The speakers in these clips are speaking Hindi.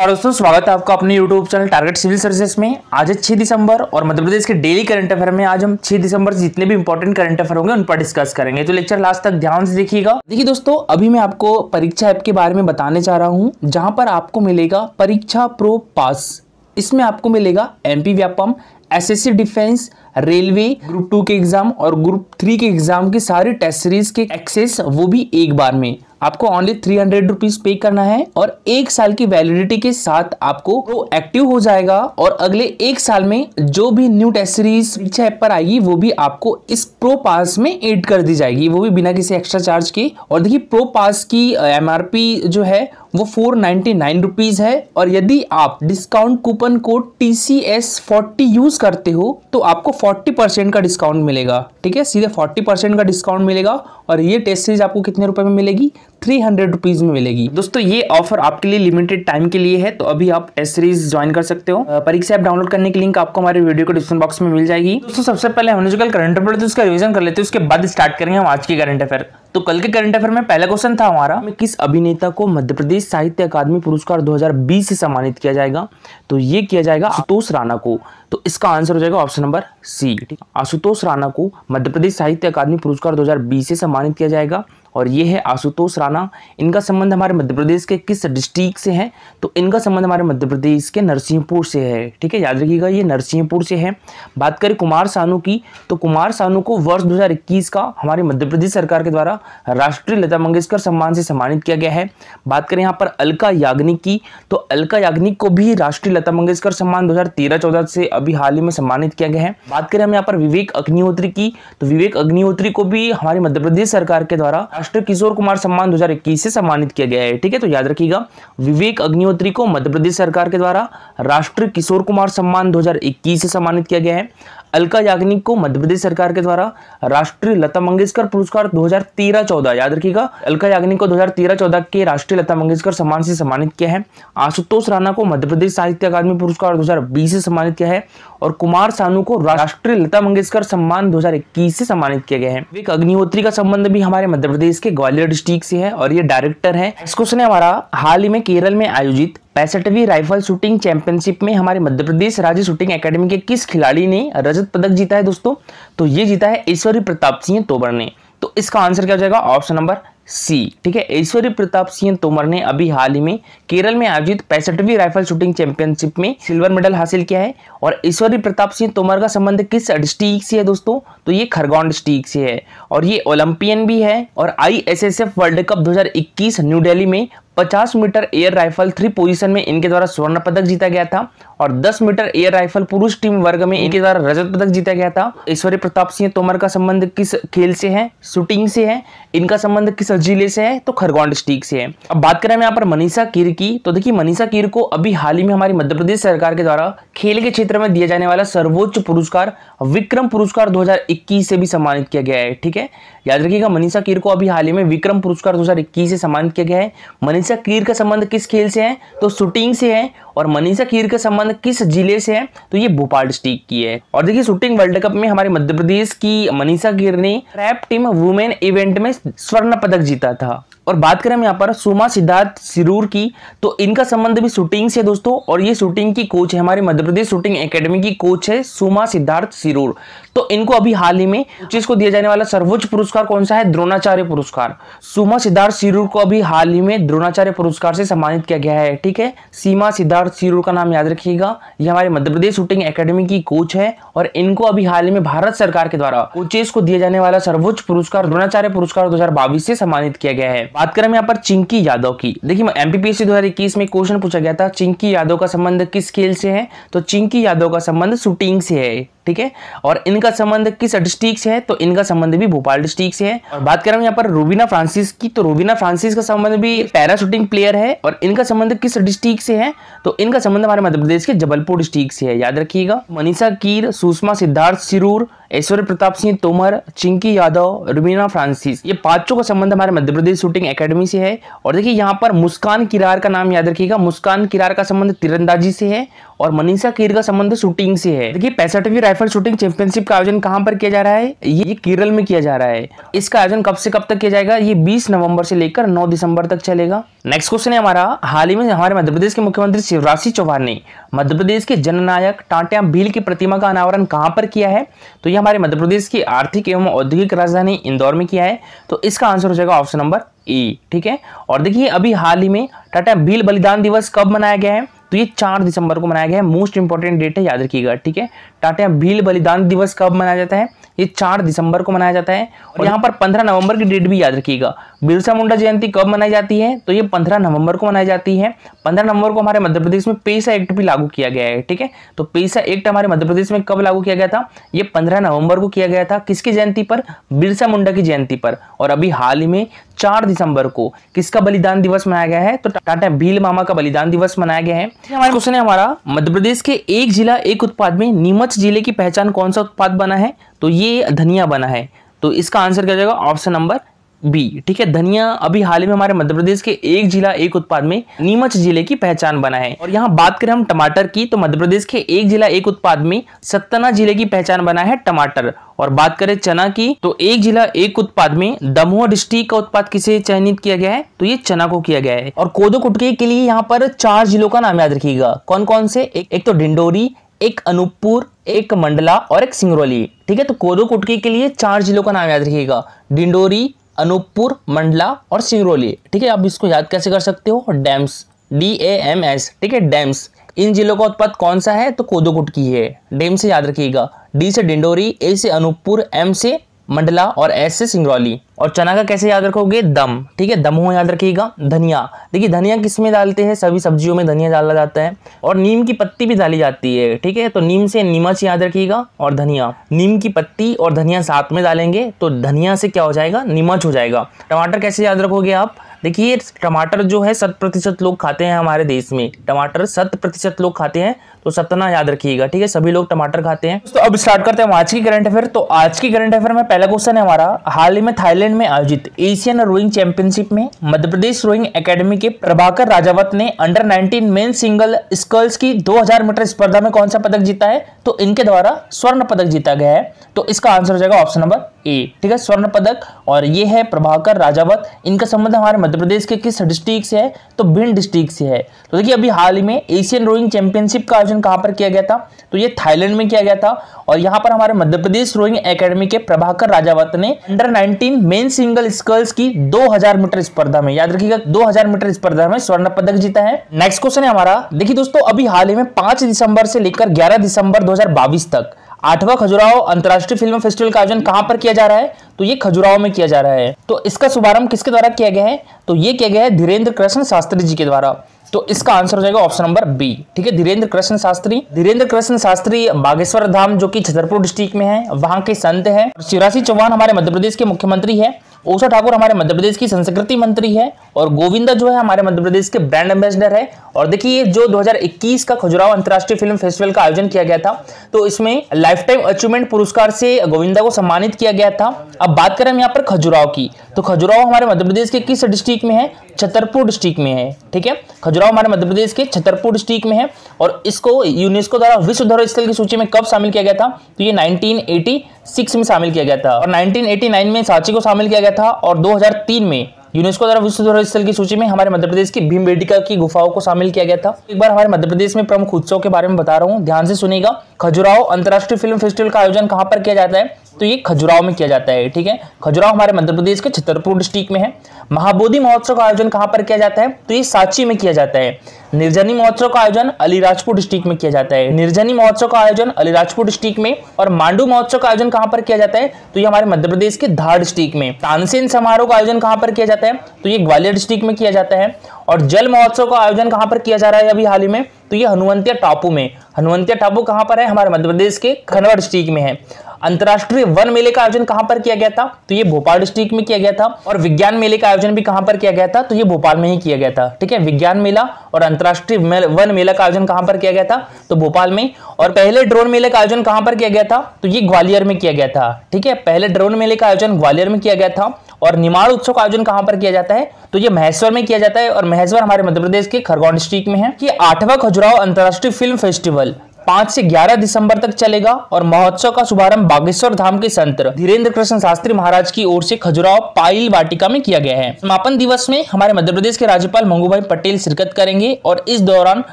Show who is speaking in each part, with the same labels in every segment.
Speaker 1: और दोस्तों, स्वागत है आपका अपने YouTube channel target civil services में। आज है 6 दिसंबर और मध्य प्रदेश के डेली करंट अफेयर में आज हम 6 दिसंबर से जितने भी इंपॉर्टेंट करंट अफेयर होंगे, उन पर डिस्कस करेंगे। तो लेक्चर लास्ट तक ध्यान से देखिएगा। देखिए दोस्तों, अभी मैं आपको परीक्षा ऐप के बारे में बताने चाह रहा हूँ, जहाँ पर आपको मिलेगा परीक्षा प्रो पास इसमें आपको मिलेगा MP Vyapam SSC defence railway group two के एग्ज़ाम और ग्रुप थ्री के एग्ज़ाम के सारे टेस्ट सीरीज़ के एक्सेस वो भी एक बार में। आपको ओनली थ्री हंड्रेड रुपीज़ पे करना है और एक साल की वैलिडिटी के साथ आपको वो एक्टिव हो जाएगा और अगले एक साल में जो भी न्यू टेस्ट सीरीज़ पीछे ऐप पर आएगी, वो भी आपको इस प्रो पास में एड कर दी जाएगी। वो भी बिना किसी एक्स्ट्रा चार्ज के। और देखिए प्रो पास की एमआरपी जो है वो फोर नाइनटी नाइन रुपीज़ है। और यदि आप discount coupon code T C S forty use करते हो तो आपको फोर्टी परसेंट का डिस्काउंट मिलेगा। ठीक है? सीधे फोर्टी परसेंट का डिस्काउंट मिलेगा और ये टेस्ट सीरीज़ आपको कितने रुपए में मिलेगी? थ्री हंड्रेड रुपीज़ में मिलेगी। दोस्तों, ये ऑफ़र आपके लिए लिमिटेड टाइम के लिए है तो अभी आप टेस्ट सीरीज़ ज्वाइन कर सकते हो। परीक्षा ऐप डाउनलोड करने की लिंक आपको हमारे वीडियो को डिस्क्रिप्शन बॉक्स में मिल जाएगी। दोस्तों, सबसे पहले हमने जो कल करंट अफेयर उसका रिविजन कर लेते हैं, उसके बाद स्टार्ट करेंगे हम आज की करंट अफेयर तो कल के करंट अफेयर में पहला क्वेश्चन था हमारा किस अभिनेता को मध्य प्रदेश साहित्य अकादमी पुरस्कार 2020 से सम्मानित किया जाएगा? तो ये किया जाएगा आशुतोष राणा को। तो इसका आंसर हो जाएगा ऑप्शन नंबर सी ठीक आशुतोष राणा को मध्य प्रदेश साहित्य अकादमी पुरस्कार 2020 से सम्मानित किया जाएगा। और ये है आशुतोष राणा। इनका संबंध हमारे मध्य प्रदेश के किस डिस्ट्रिक्ट से है? तो इनका संबंध हमारे मध्य प्रदेश के नरसिंहपुर से है, ठीक है? याद रखिएगा, ये नरसिंहपुर से है। बात करें कुमार सानू की तो कुमार सानू को वर्ष 2021 का हमारे मध्य प्रदेश सरकार के द्वारा राष्ट्रीय लता मंगेशकर सम्मान से सम्मानित किया गया है। बात करें यहाँ पर अलका याग्निक की तो अलका याग्निक को भी राष्ट्रीय लता मंगेशकर सम्मान दो हज़ार से अभी हाल ही में सम्मानित किया गया है। बात करें हम यहाँ पर विवेक अग्निहोत्री की तो विवेक अग्निहोत्री को भी हमारे मध्य प्रदेश सरकार के द्वारा राष्ट्रीय किशोर कुमार सम्मान 2021 से सम्मानित किया गया है। ठीक है तो याद रखिएगा, विवेक अग्निहोत्री को मध्य प्रदेश सरकार के द्वारा राष्ट्रीय किशोर कुमार सम्मान 2021 से सम्मानित किया गया है। अलका याग्निक को मध्य प्रदेश सरकार के द्वारा राष्ट्रीय लता मंगेशकर पुरस्कार 2013-14 याद रखिएगा। अलका याग्निक को 2013-14 के राष्ट्रीय लता मंगेशकर सम्मान से सम्मानित किया है। आशुतोष राणा को मध्य प्रदेश साहित्य अकादमी पुरस्कार 2020 से सम्मानित किया है और कुमार सानू को राष्ट्रीय लता मंगेशकर सम्मान 2021 से सम्मानित किया गया है। विवेक अग्निहोत्री का संबंध भी हमारे मध्य प्रदेश के ग्वालियर डिस्ट्रिक्ट से है और ये डायरेक्टर है। इस क्वेश्चन है हमारा, हाल ही में केरल में आयोजित पैंसठवीं राइफल शूटिंग चैंपियनशिप में हमारे मध्य प्रदेश राज्य शूटिंग एकेडमी के किस खिलाड़ी ने रजत पदक जीता है दोस्तों? तो ये जीता है ईश्वरी प्रताप सिंह तोमर ने। तो इसका आंसर क्या हो जाएगा? ऑप्शन नंबर सी, ठीक है? ऐश्वर्य प्रताप सिंह तोमर ने अभी हाल ही में केरल में आयोजित पैंसठवीं राइफल शूटिंग चैंपियनशिप में सिल्वर मेडल हासिल किया है। और ईश्वरी प्रताप सिंह तोमर का संबंध किस डिस्ट्रिक्ट से है दोस्तों? तो ये खरगोन डिस्ट्रिक्ट से है। और ये ओलंपियन भी है। और ISSF world cup 2021 New Delhi में 50 metre air rifle three position में इनके द्वारा स्वर्ण पदक जीता गया था और 10 मीटर एयर राइफल पुरुष टीम वर्ग में इनके द्वारा रजत पदक जीता गया था। ऐश्वर्य प्रताप सिंह तोमर का संबंध किस खेल से है? शूटिंग से है? इनका संबंध किस ज़िले से है? तो खरगोन डिस्ट्रिक्ट से है। अब बात करें यहाँ पर मनीषा कीर की तो देखिए मनीषा कीर को अभी हाल ही में हमारी मध्य प्रदेश सरकार के द्वारा खेल के क्षेत्र में दिया जाने वाला सर्वोच्च पुरस्कार विक्रम पुरस्कार 2021 से भी सम्मानित किया गया है, ठीक है? याद रखिएगा, मनीषा कीर को अभी हाल ही में विक्रम पुरस्कार 2021 से सम्मानित किया गया है। मनीषा कीर का संबंध किस खेल से है? तो शूटिंग से है। और मनीषा कीर का संबंध किस ज़िले से है? तो ये भोपाल डिस्ट्रिक्ट की है। और देखिए, शूटिंग वर्ल्ड कप में हमारे मध्य प्रदेश की मनीषा कीर ने ट्रैप टीम वुमेन इवेंट में स्वर्ण पदक जीता था। और बात करें हम यहाँ पर सुमा सिद्धार्थ सिरूर की तो इनका संबंध भी शूटिंग से दोस्तों। और ये शूटिंग की कोच है हमारे मध्य प्रदेश शूटिंग एकेडमी की कोच है सुमा सिद्धार्थ सिरूर। तो इनको अभी हाल ही में कोचेस को दिया जाने वाला सर्वोच्च पुरस्कार कौन सा है? द्रोणाचार्य पुरस्कार। सुमा सिद्धार्थ सिरूर को अभी हाल ही में द्रोणाचार्य पुरस्कार से सम्मानित किया गया है, ठीक है? सीमा सिद्धार्थ सिरूर का नाम याद रखिएगा। ये हमारे मध्य प्रदेश शूटिंग एकेडमी की कोच है और इनको अभी हाल ही में भारत सरकार के द्वारा कोचेस को दिया जाने वाला सर्वोच्च पुरस्कार, द्रोणाचार्य पुरस्कार दो से सम्मानित किया गया है। बात करें यहाँ पर चिंकी यादव की। देखिए एमपीपीएससी 2021 में क्वेश्चन पूछा गया था, चिंकी यादव का संबंध किस खेल से है? तो चिंकी यादव का संबंध शूटिंग से है। ठीक है? और इनका संबंध किस डिस्ट्रिक्ट से है? तो इनका संबंध भी भोपाल डिस्ट्रिक्ट से है। और बात करें यहाँ पर रूबीना फ्रांसिस की तो रूबीना फ्रांसिस का संबंध भी पैरा शूटिंग प्लेयर है। और इनका संबंध किस डिस्ट्रिक्ट से है? तो इनका संबंध हमारे मध्य प्रदेश के जबलपुर डिस्ट्रिक्ट से है। याद रखिएगा, मनीषा कीर, सुषमा सिद्धार्थ सिरूर, ऐश्वर्य प्रताप सिंह तोमर, चिंकी यादव, रुबीना फ्रांसिस। ये पाँचों का संबंध हमारे मध्य प्रदेश शूटिंग एकेडमी से है। और देखिए, यहाँ पर मुस्कान किरार का नाम याद रखिएगा। मुस्कान किरार का संबंध तीरंदाजी से है। और मनीषा कीर का संबंध शूटिंग से है। देखिए, पैंसठवीं राइफल राइफल शूटिंग चैंपियनशिप का आयोजन कहाँ पर किया जा रहा है? ये केरल में किया जा रहा है। इसका आयोजन कब से कब तक किया जाएगा? ये 20 नवंबर से लेकर 9 दिसंबर तक चलेगा। नेक्स्ट क्वेश्चन है हमारा। हाल ही में हमारे मध्य प्रदेश के मुख्यमंत्री शिवराज सिंह चौहान ने मध्य प्रदेश के जननायक टाटिया भील की प्रतिमा का अनावरण कहाँ पर किया है? तो ये हमारे मध्य प्रदेश की आर्थिक एवं औद्योगिक राजधानी इंदौर में किया है। तो इसका आंसर हो जाएगा ऑप्शन नंबर ए, ठीक है? और देखिए, अभी हाल ही में टाटा भील बलिदान दिवस कब मनाया गया है? तो ये चार दिसंबर को मनाया गया है। मोस्ट इंपॉर्टेंट डेट है याद रखिएगा ठीक है? टाटा भील बलिदान दिवस कब मनाया जाता है? ये चार दिसंबर को मनाया जाता है। और यहाँ पर पंद्रह नवंबर की डेट भी याद रखिएगा। बिरसा मुंडा जयंती कब मनाई जाती है? तो ये पंद्रह नवंबर को मनाई जाती है। पंद्रह नवंबर को हमारे मध्य प्रदेश में पेसा एक्ट भी लागू किया गया है ठीक है? तो पेसा एक्ट हमारे मध्य प्रदेश में कब लागू किया गया था? ये पंद्रह नवंबर को किया गया था। किसकी जयंती पर? बिरसा मुंडा की जयंती पर। और अभी हाल ही में चार दिसंबर को। किसका बलिदान दिवस मनाया गया है? तो टाटा भील मामा का बलिदान दिवस मनाया गया है। हमारे क्वेश्चन है हमारा मध्य प्रदेश के एक जिला एक उत्पाद में नीमच ज़िले की पहचान कौन सा उत्पाद बना है? तो ये धनिया बना है। तो इसका आंसर क्या जाएगा? ऑप्शन नंबर बी ठीक है? धनिया अभी हाल ही में हमारे मध्य प्रदेश के एक जिला एक उत्पाद में नीमच ज़िले की पहचान बना है। और यहाँ बात करें हम टमाटर की तो मध्य प्रदेश के एक जिला एक उत्पाद में सत्तना ज़िले की पहचान बना है टमाटर। और बात करें चना की तो एक जिला एक उत्पाद में दमोह डिस्ट्रिक्ट का उत्पाद किसे चयनित किया गया है? तो ये चना को किया गया है। और कोदो कुटके के लिए यहाँ पर चार जिलों का नाम याद रखिएगा। कौन कौन से? एक, एक तो डिंडोरी एक अनूपपुर एक मंडला और एक सिंगरौली ठीक है? तो कोदो कुटकी के लिए चार जिलों का नाम याद रखिएगा। डिंडोरी अनूपपुर, मंडला और सिंगरौली। ठीक है, आप इसको याद कैसे कर सकते हो? Dams. D A M S ठीक है, डैम्स। इन जिलों का उत्पाद कौन सा है? तो कोदोकुट की है। डेम से याद रखिएगा। डी से डिंडोरी ए से अनूपपुर एम से मंडला और एस से सिंगरौली। और चना का कैसे याद रखोगे? दम। ठीक है? दमो याद रखिएगा। धनिया। देखिए, धनिया किसमें डालते हैं? सभी सब्जियों में धनिया डाला जाता है। और नीम की पत्ती भी डाली जाती है। ठीक है? तो नीम से नीमच याद रखिएगा और धनिया। नीम की पत्ती और धनिया साथ में डालेंगे तो धनिया से क्या हो जाएगा? नीमच हो जाएगा। टमाटर कैसे याद रखोगे आप? देखिए टमाटर जो है, शत प्रतिशत लोग खाते हैं हमारे देश में। टमाटर शत प्रतिशत लोग खाते हैं। तो सतना याद रखिएगा, ठीक है? सभी लोग टमाटर खाते हैं। तो अब स्टार्ट करते हैं। आज की करंट अफेयर तो आज की करंट अफेयर में पहला क्वेश्चन है हमारा, हाल ही में थाईलैंड में आयोजित एशियन रोइंग चैंपियनशिप में मध्य प्रदेश रोइंग एकेडमी के प्रभाकर राजावत ने अंडर 19 मेन सिंगल स्कल्स की 2000 मीटर स्पर्धा में कौन सा पदक जीता है? तो इनके द्वारा स्वर्ण पदक जीता गया है। तो इसका आंसर हो जाएगा ऑप्शन नंबर ए ठीक है? स्वर्ण पदक। और ये है प्रभाकर राजावत। इनका संबंध हमारे मध्य प्रदेश के किस डिस्ट्रिक्ट से है? तो भिंड डिस्ट्रिक्ट से है। तो देखिए, अभी हाल ही में एशियन रोइंग चैंपियनशिप का आयोजन कहाँ पर किया गया था? तो ये थाईलैंड में किया गया था और यहाँ पर हमारे मध्य प्रदेश रोइंग एकेडमी के प्रभाकर राजावत ने अंडर 19 मेन सिंगल स्कल्स की 2000 मीटर स्पर्धा में, याद रखिएगा 2000 मीटर स्पर्धा में स्वर्ण पदक जीता है। नेक्स्ट क्वेश्चन है हमारा। देखिए दोस्तों, अभी हाल ही में पाँच दिसंबर से लेकर ग्यारह दिसंबर दो हज़ार बाईस तक आठवां खजुराहो अंतर्राष्ट्रीय फ़िल्म फेस्टिवल का आयोजन कहाँ पर किया जा रहा है? तो ये खजुराहो में किया जा रहा है। तो इसका शुभारंभ किसके द्वारा किया गया है? तो ये किया गया है धीरेन्द्र कृष्ण शास्त्री जी के द्वारा। तो इसका आंसर हो जाएगा ऑप्शन नंबर बी ठीक है, धीरेन्द्र कृष्ण शास्त्री। धीरेन्द्र कृष्ण शास्त्री बागेश्वर धाम, जो कि छतरपुर डिस्ट्रिक्ट में है, वहाँ के संत है। शिवराज चौहान हमारे मध्य प्रदेश के मुख्यमंत्री है। ओषा ठाकुर हमारे मध्य प्रदेश की संस्कृति मंत्री है। और गोविंदा जो है हमारे मध्य प्रदेश के ब्रांड एम्बेसडर है। और देखिए जो 2021 का खजुराहो अंतर्राष्ट्रीय फ़िल्म फेस्टिवल का आयोजन किया गया था तो इसमें लाइफ टाइम अचीवमेंट पुरस्कार से गोविंदा को सम्मानित किया गया था। अब बात करें हम यहाँ पर खजुराहो की तो खजुराहो हमारे मध्य प्रदेश के किस डिस्ट्रिक्ट में है? छतरपुर डिस्ट्रिक्ट में है, ठीक है? खजुराहो हमारे मध्य प्रदेश के छतरपुर डिस्ट्रिक्ट में है और इसको यूनेस्को द्वारा विश्व धरोहर स्थल की सूची में कब शामिल किया गया था? तो ये 1986 में शामिल किया गया था और 1989 में सांची को शामिल किया गया था और 2003 में यूनेस्को द्वारा विश्व धरोहर स्थल की सूची में हमारे मध्य प्रदेश की भीम बेटिका की गुफाओं को शामिल किया गया था। एक बार हमारे मध्य प्रदेश में प्रमुख उत्सव के बारे में बता रहा हूँ, ध्यान से सुनेगा। खजुराहो अंतर्राष्ट्रीय फ़िल्म फेस्टिवल का आयोजन कहाँ पर किया जाता है? तो ये खजुराहो में किया जाता है, ठीक है? खजुराहो हमारे मध्य प्रदेश के छतरपुर डिस्ट्रिक्ट में है। महाबोधि महोत्सव का आयोजन कहाँ पर किया जाता है? तो ये सांची में किया जाता है। निर्जनी महोत्सव का आयोजन अलीराजपुर डिस्ट्रिक्ट में किया जाता है। निर्जनी महोत्सव का आयोजन अलीराजपुर डिस्ट्रिक्ट में और मांडू महोत्सव का आयोजन कहाँ पर किया जाता है? तो ये हमारे मध्य प्रदेश के धार डिस्ट्रिक्ट में। तानसेन समारोह का आयोजन कहाँ पर किया जाता है? तो ये ग्वालियर डिस्ट्रिक्ट में किया जाता है। और जल महोत्सव का आयोजन कहाँ पर किया जा रहा है अभी हाल ही में? तो ये हनुवंतिया टापू में। हनुवंतिया टापू कहाँ पर है? हमारे मध्य प्रदेश के खनवा डिस्ट्रिक्ट में है। अंतर्राष्ट्रीय वन मेले का आयोजन कहाँ पर किया गया था? तो ये भोपाल डिस्ट्रिक्ट में किया गया था और विज्ञान मेले का आयोजन भी कहाँ पर किया गया था? तो ये भोपाल में ही किया गया था, ठीक है? विज्ञान मेला और अंतर्राष्ट्रीय वन मेला का आयोजन कहाँ पर किया गया था? तो भोपाल में। और पहले ड्रोन मेले का आयोजन कहाँ पर किया गया था? तो ये ग्वालियर में किया गया था, ठीक है? पहले ड्रोन मेले का आयोजन ग्वालियर में किया गया था और निमाड़ उत्सव का आयोजन कहाँ पर किया जाता है? तो ये महेश्वर में किया जाता है और महेश्वर हमारे मध्य प्रदेश के खरगोन डिस्ट्रिक्ट में है। कि आठवां खजुराहो अंतर्राष्ट्रीय फ़िल्म फेस्टिवल पाँच से ग्यारह दिसंबर तक चलेगा और महोत्सव का शुभारंभ बागेश्वर धाम के संत धीरेन्द्र कृष्ण शास्त्री महाराज की ओर से खजुराव पाइल, वाटिका में किया गया है। समापन दिवस में हमारे मध्य प्रदेश के राज्यपाल मंगू भाई पटेल शिरकत करेंगे और इस दौरान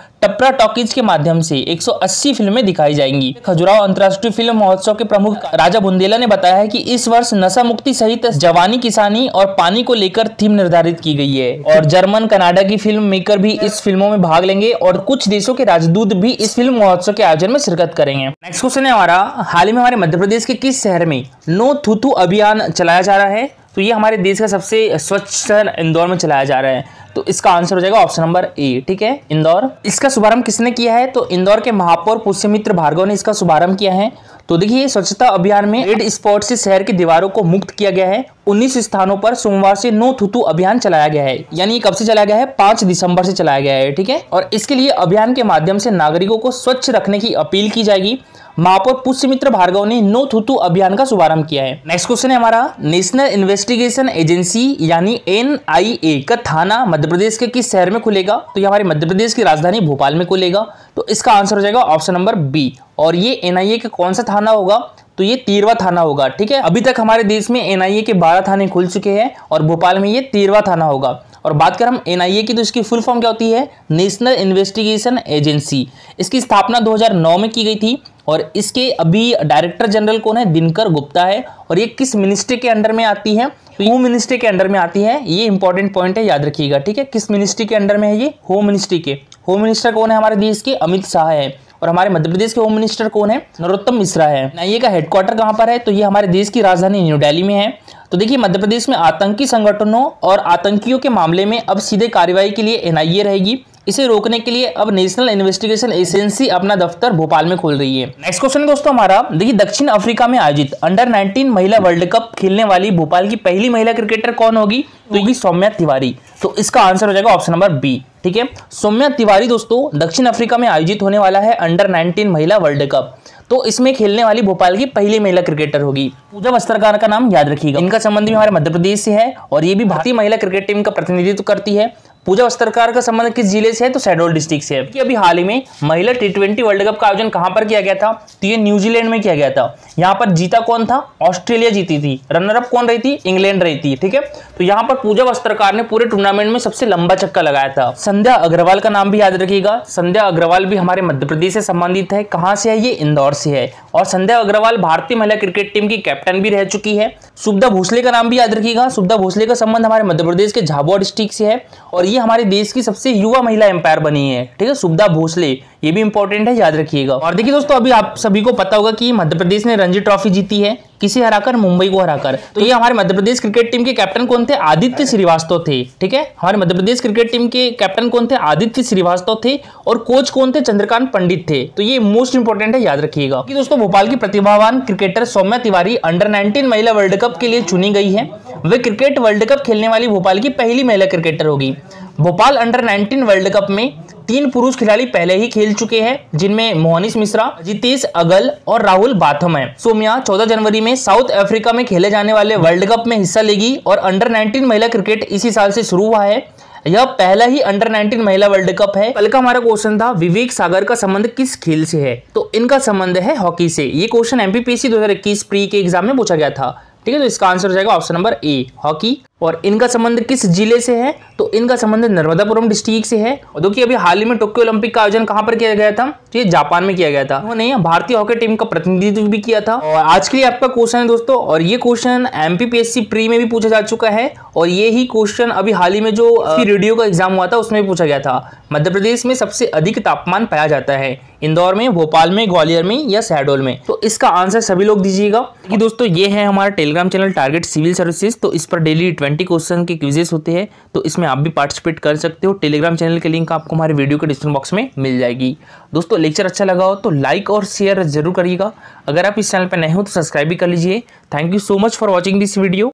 Speaker 1: टपरा टॉकीज के माध्यम से 180 फ़िल्में दिखाई जाएँगी। खजुराहो अंतर्राष्ट्रीय फ़िल्म महोत्सव के प्रमुख राजा बुंदेला ने बताया है कि इस वर्ष नशा मुक्ति सहित जवानी, किसानी और पानी को लेकर थीम निर्धारित की गई है और जर्मन, कनाडा की फ़िल्म मेकर भी इस फ़िल्मों में भाग लेंगे और कुछ देशों के राजदूत भी इस फ़िल्म महोत्सव के आयोजन में शिरकत करेंगे। नेक्स्ट क्वेश्चन है हमारा, हाल ही में हमारे मध्य प्रदेश के किस शहर में नो थूथू अभियान चलाया जा रहा है? तो ये हमारे देश का सबसे स्वच्छ शहर इंदौर में चलाया जा रहा है। तो इसका आंसर हो जाएगा ऑप्शन नंबर ए, ठीक है? इंदौर। इसका शुभारंभ किसने किया है? तो इंदौर के महापौर पुष्यमित्र भार्गव ने इसका शुभारंभ किया है। तो देखिए, स्वच्छता अभियान में रेड स्पॉट से शहर की दीवारों को मुक्त किया गया है। 19 स्थानों पर सोमवार से नो थुतु अभियान चलाया गया है। यानी कब से चलाया गया है? पाँच दिसंबर से चलाया गया है, ठीक है? और इसके लिए अभियान के माध्यम से नागरिकों को स्वच्छ रखने की अपील की जाएगी। महापौर पुष्यमित्र भार्गव ने नो थुतु अभियान का शुभारंभ किया है। नेक्स्ट क्वेश्चन है हमारा। नेशनल इन्वेस्टिगेशन एजेंसी यानी NIA का थाना मध्य प्रदेश के किस शहर में खुलेगा? तो ये हमारे मध्य प्रदेश की राजधानी भोपाल में खुलेगा। तो इसका आंसर हो जाएगा ऑप्शन नंबर बी और ये एनआईए का कौन सा थाना होगा? तो ये तीरवा थाना होगा, ठीक है? अभी तक हमारे देश में एनआईए के बारह थाने खुल चुके हैं और भोपाल में ये तीरवा थाना होगा। और बात करें हम एनआईए की तो इसकी फुल फॉर्म क्या होती है? नेशनल इन्वेस्टिगेशन एजेंसी इसकी स्थापना 2009 में की गई थी और इसके अभी डायरेक्टर जनरल कौन है? दिनकर गुप्ता है। और ये किस मिनिस्ट्री के अंडर में आती है? तो होम मिनिस्ट्री के अंडर में आती है। ये इंपॉर्टेंट पॉइंट है, याद रखिएगा, ठीक है? किस मिनिस्ट्री के अंडर में है ये? होम मिनिस्ट्री के। होम मिनिस्टर कौन है हमारे देश के? अमित शाह है। और हमारे मध्य प्रदेश के होम मिनिस्टर कौन है? नरोत्तम मिश्रा है। एनआईए का हेडक्वार्टर कहाँ पर है? तो ये हमारे देश की राजधानी न्यू डेली में है। तो देखिए, मध्य प्रदेश में आतंकी संगठनों और आतंकियों के मामले में अब सीधे कार्रवाई के लिए एनआईए रहेगी। इसे रोकने के लिए अब नेशनल इन्वेस्टिगेशन एजेंसी अपना दफ्तर भोपाल में खोल रही है। नेक्स्ट क्वेश्चन दोस्तों हमारा। देखिए, दक्षिण अफ्रीका में आयोजित अंडर 19 महिला वर्ल्ड कप खेलने वाली भोपाल की पहली महिला क्रिकेटर कौन होगी? तो ये सौम्या तिवारी। तो इसका आंसर हो जाएगा ऑप्शन नंबर बी ठीक है? सौम्या तिवारी दोस्तों, दक्षिण अफ्रीका में आयोजित होने वाला है अंडर नाइनटीन महिला वर्ल्ड कप तो इसमें खेलने वाली भोपाल की पहली महिला क्रिकेटर होगी। पूजा वस्त्रकार का नाम याद रखिएगा। इनका संबंध भी हमारे मध्य प्रदेश से है और ये भी भारतीय महिला क्रिकेट टीम का प्रतिनिधित्व करती है। पूजा वस्त्रकार का संबंध किस ज़िले से है? तो शहडोल डिस्ट्रिक्ट से है। कि अभी हाल ही में महिला टी ट्वेंटी वर्ल्ड कप का आयोजन कहाँ पर किया गया था? तो ये न्यूजीलैंड में किया गया था। यहाँ पर जीता कौन था? ऑस्ट्रेलिया जीती थी। रनर अप कौन रही थी? इंग्लैंड रही थी, ठीक है? तो यहाँ पर पूजा वस्त्रकार ने पूरे टूर्नामेंट में सबसे लंबा चक्का लगाया था। संध्या अग्रवाल का नाम भी याद रखिएगा। संध्या अग्रवाल भी हमारे मध्य प्रदेश से संबंधित है। कहाँ से है? ये इंदौर से है। और संध्या अग्रवाल भारतीय महिला क्रिकेट टीम की कैप्टन भी रह चुकी है। सुब्धा भोसले का नाम भी याद रखिएगा। सुब्धा भोसले का संबंध हमारे मध्य प्रदेश के झाबुआ डिस्ट्रिक्ट से है। और ये हमारे देश की सबसे युवा महिला एम्पायर बनी है। ठीक है सुब्धा भोसले, ये भी इंपॉर्टेंट है, याद रखिएगा। और देखिए दोस्तों, अभी आप सभी को पता होगा कि मध्य प्रदेश ने रणजी ट्रॉफी जीती है। किसे हराकर? मुंबई को हराकर। तो ये हमारे मध्य प्रदेश क्रिकेट टीम के कैप्टन कौन थे? आदित्य श्रीवास्तव थे। ठीक है, हमारे मध्य प्रदेश क्रिकेट टीम के कैप्टन कौन थे? आदित्य श्रीवास्तव थे। और कोच कौन थे? चंद्रकांत पंडित थे। तो ये मोस्ट इंपॉर्टेंट है, याद रखिएगा। कि दोस्तों, भोपाल की प्रतिभावान cricketer Saumya Tiwari under nineteen महिला वर्ल्ड कप के लिए चुनी गई है। वे क्रिकेट वर्ल्ड कप खेलने वाली भोपाल की पहली महिला क्रिकेटर होगी। भोपाल अंडर 19 वर्ल्ड कप में तीन पुरुष खिलाड़ी पहले ही खेल चुके हैं, जिनमें मोहनीश मिश्रा, जितेश अगल और राहुल बाथम है। सोमिया 14 जनवरी में साउथ अफ्रीका में खेले जाने वाले वर्ल्ड कप में हिस्सा लेगी और अंडर 19 महिला क्रिकेट इसी साल से शुरू हुआ है। यह पहला ही अंडर 19 महिला वर्ल्ड कप है। कल का हमारा क्वेश्चन था, विवेक सागर का संबंध किस खेल से है? तो इनका संबंध है हॉकी से। ये क्वेश्चन एमपीपीएससी 2021 प्री के एग्ज़ाम में पूछा गया था। ठीक है तो इसका आंसर हो जाएगा ऑप्शन नंबर ए हॉकी और इनका संबंध किस ज़िले से है? तो इनका संबंध नर्मदापुरम डिस्ट्रिक्ट से है। और देखिए अभी हाल ही में टोक्यो ओलंपिक का आयोजन कहाँ पर किया गया था? तो ये जापान में किया गया था। उन्होंने भारतीय हॉकी टीम का प्रतिनिधित्व भी किया था। और आज के लिए आपका क्वेश्चन है दोस्तों और ये क्वेश्चन एमपीपीएससी प्री में भी पूछा जा चुका है। और ये ही क्वेश्चन अभी हाल ही में जो रेडियो का एग्ज़ाम हुआ था उसमें भी पूछा गया था। मध्य प्रदेश में सबसे अधिक तापमान पाया जाता है। इंदौर में भोपाल में ग्वालियर में या शहडोल में। तो इसका आंसर सभी लोग दीजिएगा। कि दोस्तों ये है हमारा Telegram channel target civil services तो इस पर डेली ट्वेंटी क्वेश्चन के क्विजेस होते हैं तो इसमें आप भी पार्टिसिपेट कर सकते हो। टेलीग्राम चैनल के लिंक आपको हमारे वीडियो के डिस्क्रिप्शन बॉक्स में मिल जाएगी। दोस्तों, लेक्चर अच्छा लगा हो तो लाइक और शेयर ज़रूर करिएगा। अगर आप इस चैनल पर नए हो तो सब्सक्राइब भी कर लीजिए। Thank you so much for watching this video.